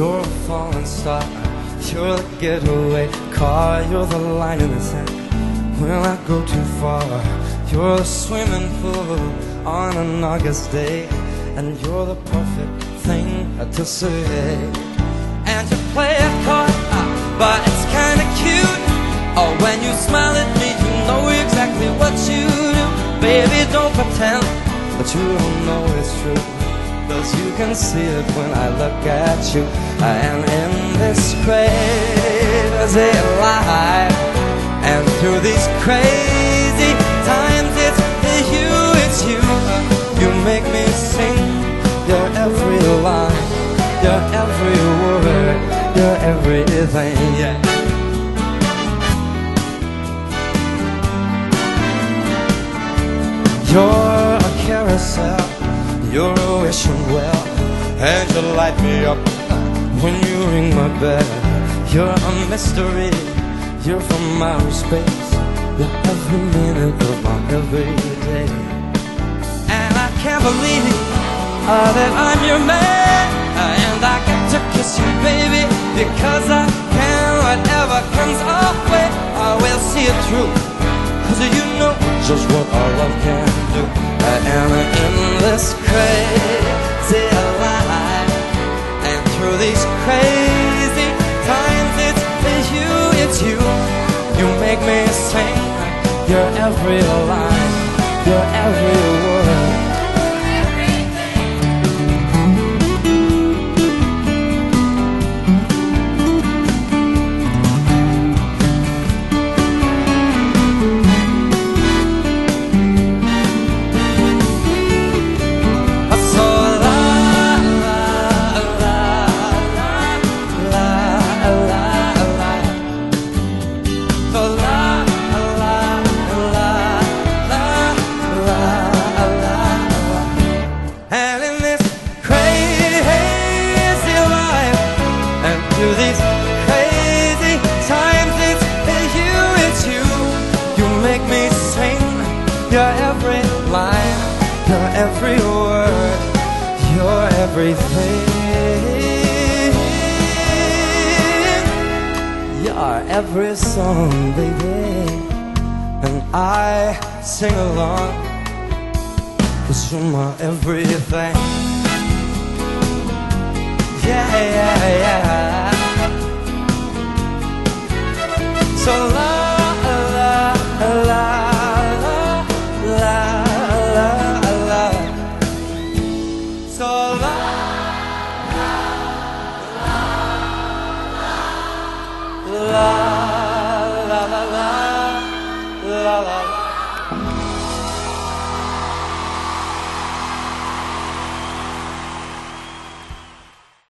You're a falling star. You're the getaway car. You're the line in the sand. When I go too far, you're the swimming pool on an August day. And you're the perfect thing to say. And you play it coy, but it's kinda cute. Oh, when you smile at me, you know exactly what you do. Baby, don't pretend that you don't know it's true. Cause you can see it when I look at you. I am in this crazy life. And through these crazy times, it's you, it's you. You make me sing your every line, your every word, your everything. Yeah. You're a carousel, you're a wishing well, and you light me up when you ring my bell. You're a mystery, you're from outer space, you're every minute of my everyday. And I can't believe uh, that I'm your man, uh, and I get to kiss you, baby, because I can. Whatever comes our way, I will see it through. Cause you know just what our love can do I am in this it's you. You make me sing. Your every line. Your every word every song, baby And I sing along. Cause you're my everything. Yeah, yeah, yeah la la la.